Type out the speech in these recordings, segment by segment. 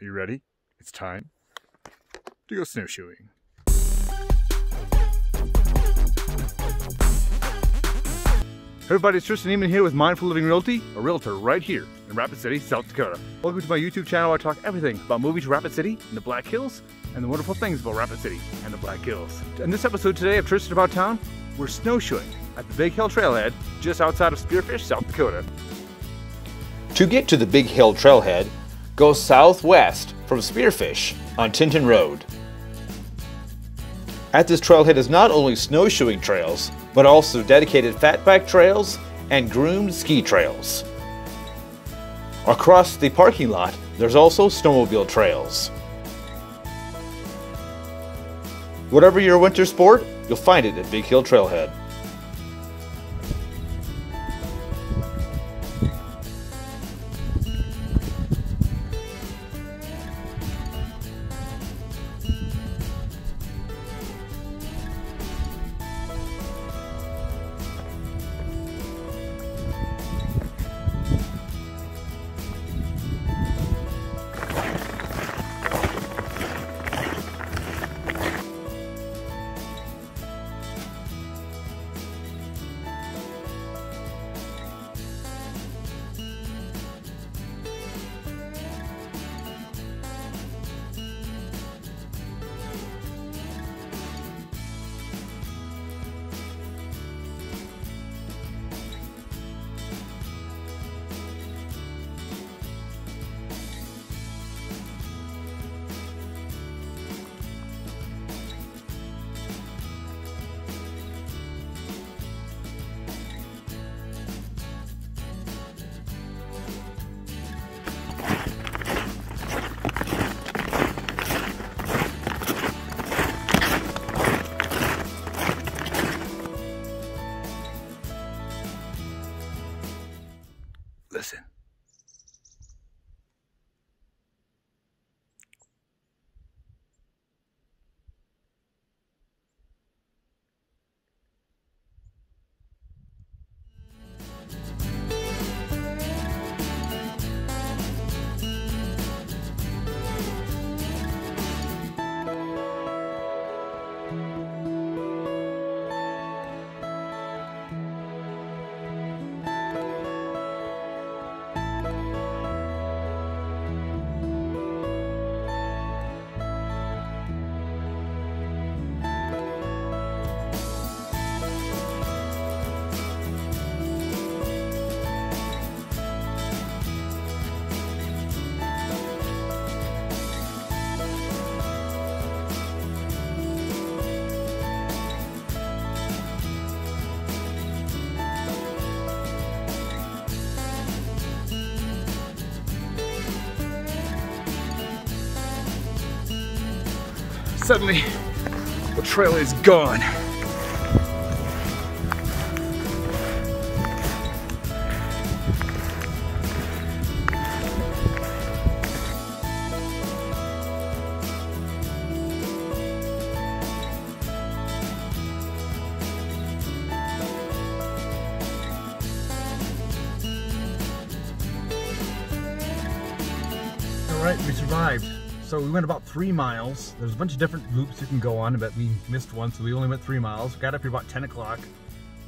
Are you ready? It's time to go snowshoeing. Hey everybody, it's Tristan Emond here with Mindful Living Realty, a realtor right here in Rapid City, South Dakota. Welcome to my YouTube channel where I talk everything about moving to Rapid City and the Black Hills and the wonderful things about Rapid City and the Black Hills. In this episode today of Tristan About Town, we're snowshoeing at the Big Hill Trailhead just outside of Spearfish, South Dakota. To get to the Big Hill Trailhead, go southwest from Spearfish on Tinton Road. At this trailhead is not only snowshoeing trails, but also dedicated fatback trails and groomed ski trails. Across the parking lot, there's also snowmobile trails. Whatever your winter sport, you'll find it at Big Hill Trailhead. Suddenly, the trail is gone. All right, we survived. So we went about three miles. There's a bunch of different loops you can go on, but we missed one, so we only went three miles. Got up here about 10 o'clock.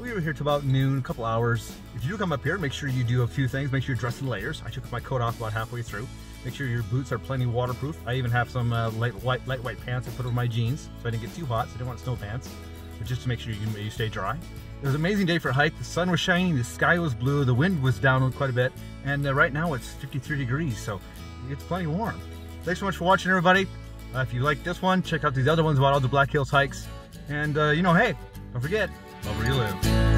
We were here till about noon, a couple hours. If you do come up here, make sure you do a few things. Make sure you're dressed in layers. I took my coat off about halfway through. Make sure your boots are plenty waterproof. I even have some uh, light, white, light white pants I put over my jeans, so I didn't get too hot, so I didn't want snow pants. But just to make sure you, you stay dry. It was an amazing day for a hike. The sun was shining, the sky was blue, the wind was down quite a bit, and uh, right now it's 53 degrees, so it's plenty warm. Thanks so much for watching, everybody. Uh, if you like this one, check out these other ones about all the Black Hills hikes. And, uh, you know, hey, don't forget, love where you live.